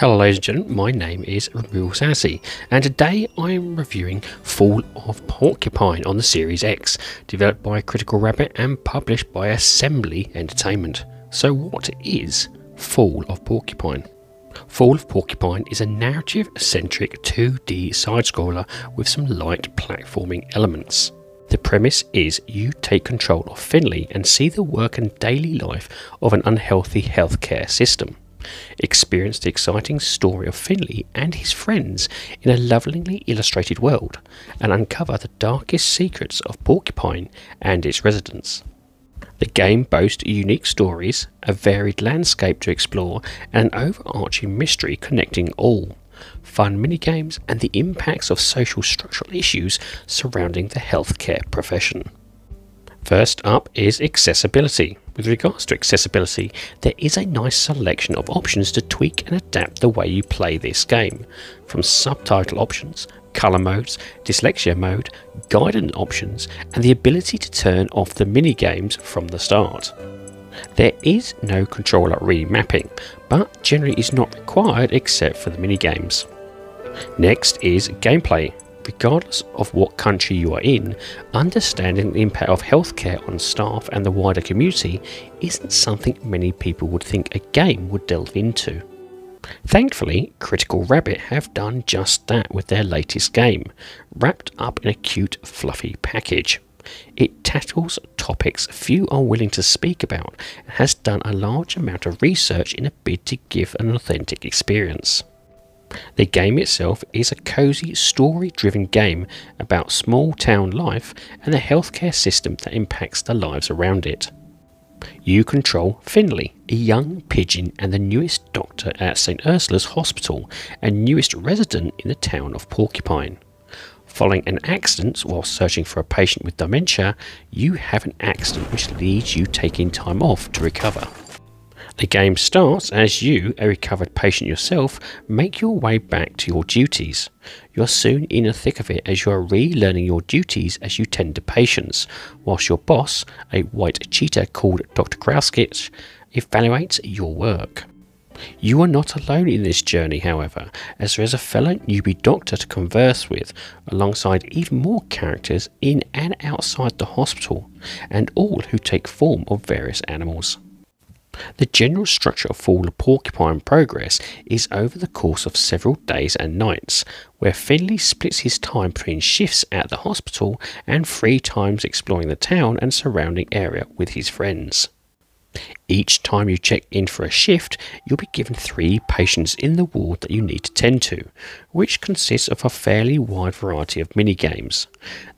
Hello ladies and gentlemen, my name is Real Sassy and today I am reviewing Fall of Porcupine on the Series X, developed by Critical Rabbit and published by Assemble Entertainment. So what is Fall of Porcupine? Fall of Porcupine is a narrative-centric 2D side-scroller with some light platforming elements. The premise is you take control of Finley and see the work and daily life of an unhealthy healthcare system. Experience the exciting story of Finley and his friends in a lovingly illustrated world and uncover the darkest secrets of Porcupine and its residents. The game boasts unique stories, a varied landscape to explore, and an overarching mystery connecting all. Fun minigames and the impacts of social structural issues surrounding the healthcare profession. First up is accessibility. With regards to accessibility, there is a nice selection of options to tweak and adapt the way you play this game, from subtitle options, colour modes, dyslexia mode, guidance options, and the ability to turn off the mini games from the start. There is no controller remapping, but generally is not required except for the mini games. Next is gameplay regardless of what country you are in, understanding the impact of healthcare on staff and the wider community isn't something many people would think a game would delve into. Thankfully, Critical Rabbit have done just that with their latest game, wrapped up in a cute, fluffy package. It tackles topics few are willing to speak about and has done a large amount of research in a bid to give an authentic experience. The game itself is a cozy, story driven game about small town life and the healthcare system that impacts the lives around it. You control Finley, a young pigeon and the newest doctor at St. Ursula's Hospital and newest resident in the town of Porcupine. Following an accident while searching for a patient with dementia, you have an accident which leads you taking time off to recover. The game starts as you, a recovered patient yourself, make your way back to your duties. You're soon in the thick of it as you are relearning your duties as you tend to patients, whilst your boss, a white cheetah called Dr. Krauskitsch, evaluates your work. You are not alone in this journey, however, as there is a fellow newbie doctor to converse with, alongside even more characters in and outside the hospital, and all who take form of various animals. The general structure of Fall of Porcupine progress is over the course of several days and nights, where Finley splits his time between shifts at the hospital and free times exploring the town and surrounding area with his friends. Each time you check in for a shift, you'll be given three patients in the ward that you need to tend to, which consists of a fairly wide variety of mini games.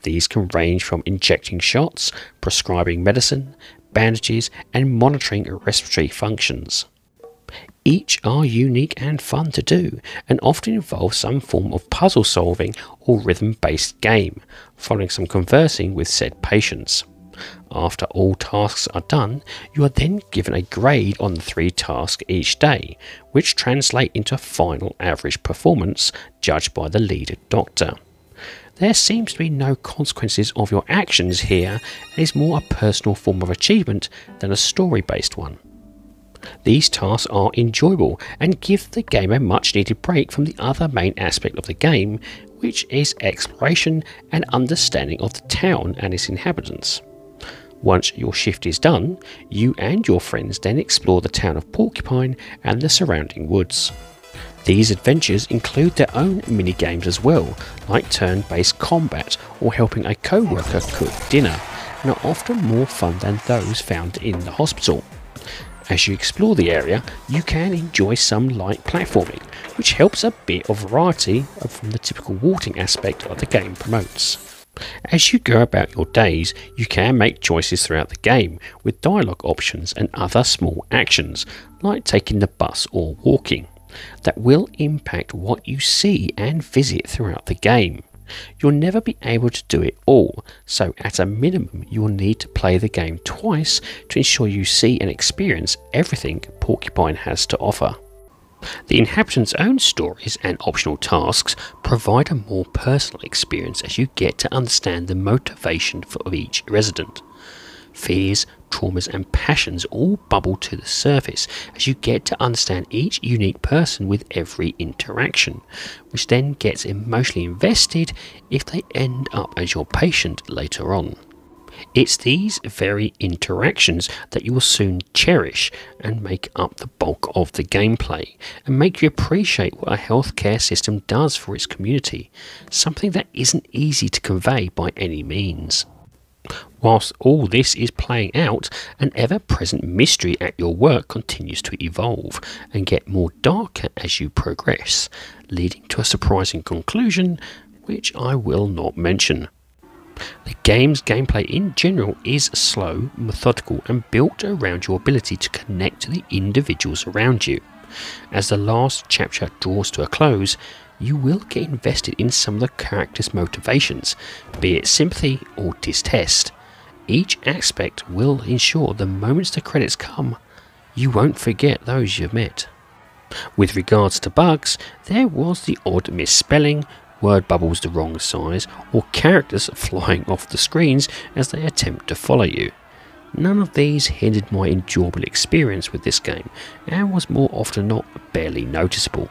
These can range from injecting shots, prescribing medicine, bandages, and monitoring respiratory functions. Each are unique and fun to do, and often involve some form of puzzle solving or rhythm based game, following some conversing with said patients. After all tasks are done, you are then given a grade on the three tasks each day, which translate into final average performance judged by the leader doctor. There seems to be no consequences of your actions here, and is more a personal form of achievement than a story based one. These tasks are enjoyable and give the game a much needed break from the other main aspect of the game, which is exploration and understanding of the town and its inhabitants. Once your shift is done, you and your friends then explore the town of Porcupine and the surrounding woods. These adventures include their own mini games as well, like turn based combat or helping a co worker cook dinner, and are often more fun than those found in the hospital. As you explore the area, you can enjoy some light platforming, which helps a bit of variety from the typical walking aspect of the game promotes. As you go about your days, you can make choices throughout the game with dialogue options and other small actions, like taking the bus or walking that will impact what you see and visit throughout the game. You'll never be able to do it all, so at a minimum, you will need to play the game twice to ensure you see and experience everything Porcupine has to offer. The inhabitants' own stories and optional tasks provide a more personal experience as you get to understand the motivation of each resident. Fears, traumas, and passions all bubble to the surface as you get to understand each unique person with every interaction, which then gets emotionally invested if they end up as your patient later on. It's these very interactions that you will soon cherish and make up the bulk of the gameplay and make you appreciate what a healthcare system does for its community, something that isn't easy to convey by any means. Whilst all this is playing out, an ever present mystery at your work continues to evolve and get more darker as you progress, leading to a surprising conclusion which I will not mention. The game's gameplay in general is slow, methodical, and built around your ability to connect to the individuals around you. As the last chapter draws to a close, you will get invested in some of the characters' motivations, be it sympathy or distaste. Each aspect will ensure the moments the credits come, you won't forget those you've met. With regards to bugs, there was the odd misspelling, word bubbles the wrong size, or characters flying off the screens as they attempt to follow you. None of these hindered my enjoyable experience with this game, and was more often not barely noticeable.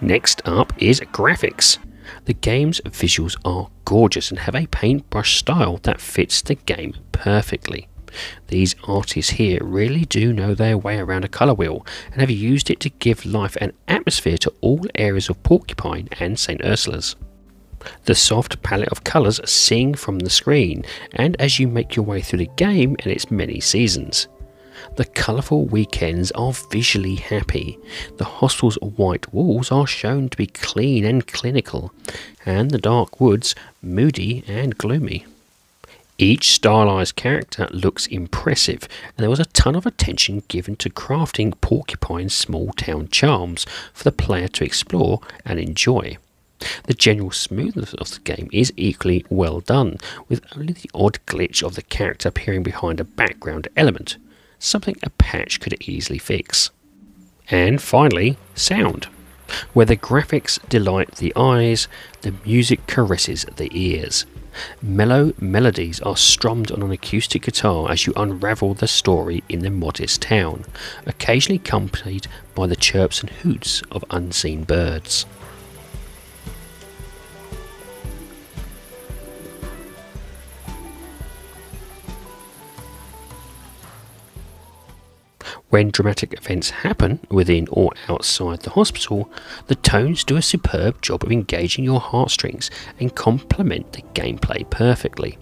Next up is graphics. The game's visuals are gorgeous and have a paintbrush style that fits the game perfectly. These artists here really do know their way around a colour wheel and have used it to give life and atmosphere to all areas of Porcupine and St Ursula's. The soft palette of colours sing from the screen and as you make your way through the game and its many seasons. The colourful weekends are visually happy. The hostel's white walls are shown to be clean and clinical, and the dark woods moody and gloomy. Each stylized character looks impressive, and there was a ton of attention given to crafting Porcupine's small town charms for the player to explore and enjoy. The general smoothness of the game is equally well done, with only the odd glitch of the character appearing behind a background element, something a patch could easily fix. And finally, sound. Where the graphics delight the eyes, the music caresses the ears. Mellow melodies are strummed on an acoustic guitar as you unravel the story in the modest town, occasionally accompanied by the chirps and hoots of unseen birds. When dramatic events happen within or outside the hospital, the tones do a superb job of engaging your heartstrings and complement the gameplay perfectly.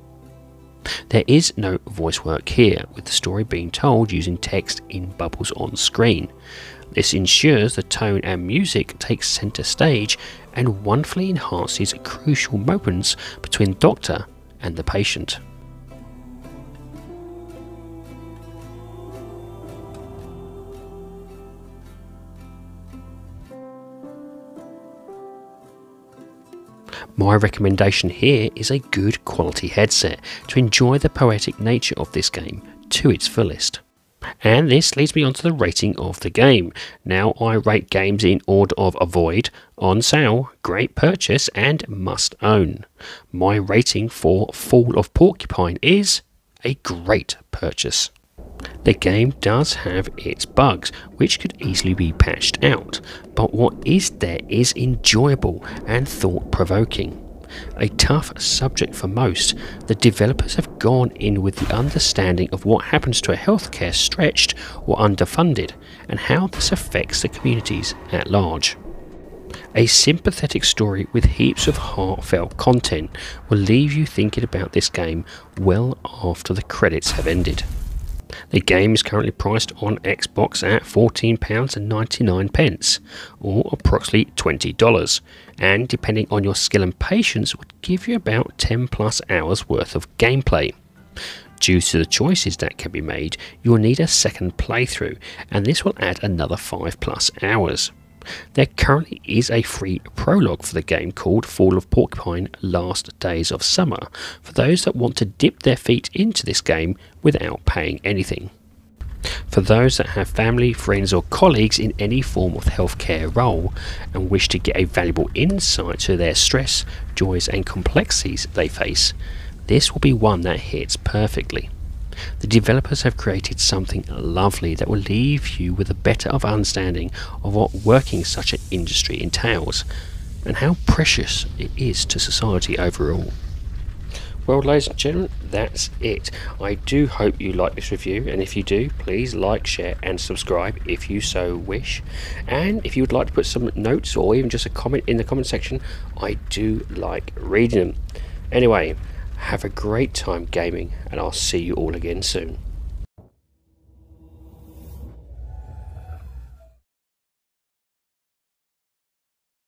There is no voice work here, with the story being told using text in bubbles on screen. This ensures the tone and music take centre stage and wonderfully enhances crucial moments between the doctor and the patient. My recommendation here is a good quality headset to enjoy the poetic nature of this game to its fullest. And this leads me on to the rating of the game. Now I rate games in order of avoid, on sale, great purchase, and must own. My rating for Fall of Porcupine is a great purchase. The game does have its bugs, which could easily be patched out, but what is there is enjoyable and thought provoking. A tough subject for most, the developers have gone in with the understanding of what happens to a healthcare stretched or underfunded and how this affects the communities at large. A sympathetic story with heaps of heartfelt content will leave you thinking about this game well after the credits have ended. The game is currently priced on Xbox at £14.99, or approximately $20, and depending on your skill and patience, would give you about 10 plus hours worth of gameplay. Due to the choices that can be made, you'll need a second playthrough, and this will add another 5 plus hours. There currently is a free prologue for the game called Fall of Porcupine Last Days of Summer for those that want to dip their feet into this game without paying anything. For those that have family, friends, or colleagues in any form of healthcare role and wish to get a valuable insight to their stress, joys, and complexities they face, this will be one that hits perfectly. The developers have created something lovely that will leave you with a better of understanding of what working such an industry entails and how precious it is to society overall. Well, ladies and gentlemen, that's it. I do hope you like this review, and if you do, please like, share, and subscribe if you so wish. And if you would like to put some notes or even just a comment in the comment section, I do like reading them. Anyway, have a great time gaming, and I'll see you all again soon.